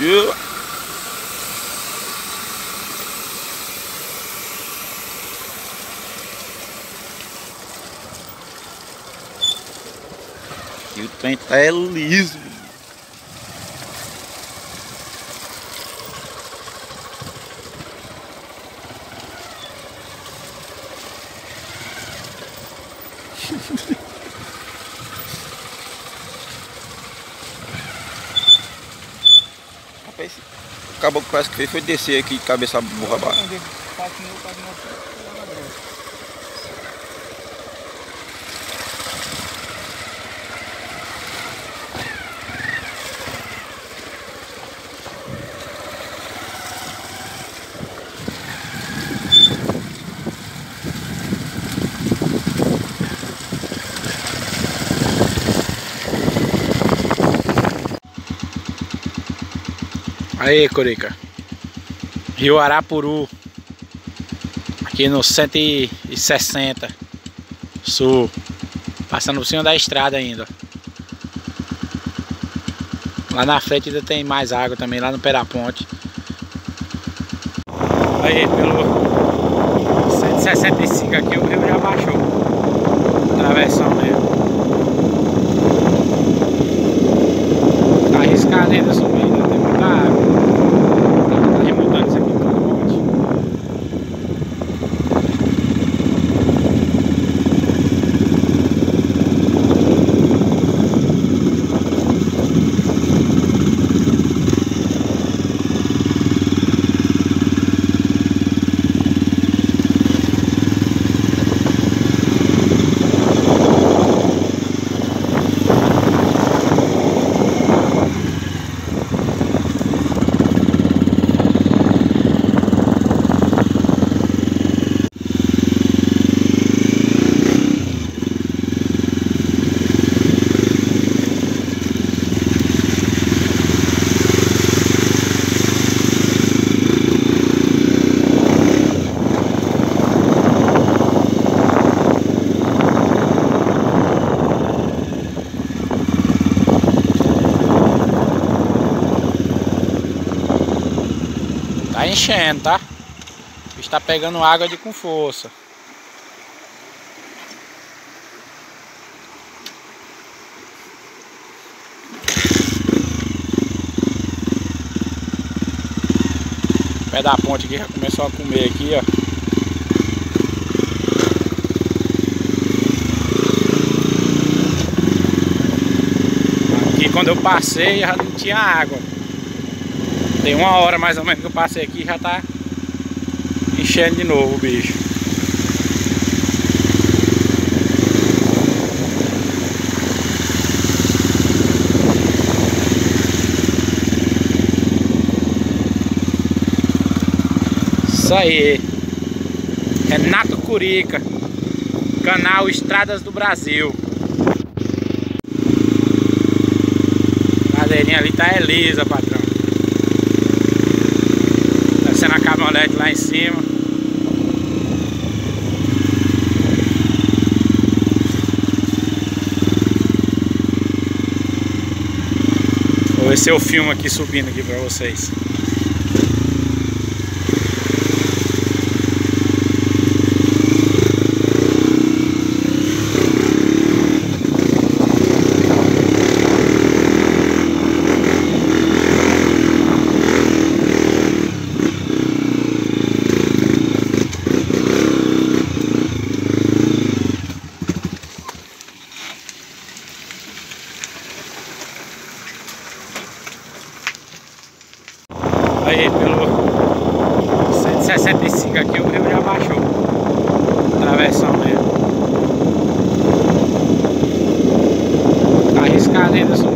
Yeah. E o trem tá é liso. o caboclo parece que fez foi descer aqui de cabeça burra abaixo. Aí, Corica. Rio Arapuru. Aqui no 160 Sul. Passando por cima da estrada ainda. Lá na frente ainda tem mais água também, lá no Peraponte. Aí, pelo 165 aqui o rio já baixou. Travessão mesmo. Tá arriscado ainda subir, ainda tem muita água. Tá remudando isso aqui todo monte. Tá enchendo, tá? Está pegando água de com força. O pé da ponte aqui já começou a comer aqui, ó. Aqui quando eu passei já não tinha água. Tem uma hora mais ou menos que eu passei aqui já tá enchendo de novo o bicho. Isso aí. Renato Curica. Canal Estradas do Brasil. Cadeirinha ali tá elisa, patrão. Caminhonete lá em cima. Vou ver se eu filmo aqui subindo aqui pra vocês. Aí, pelo 165 aqui o rio já baixou. Travessão mesmo. Tá arriscado ainda subir.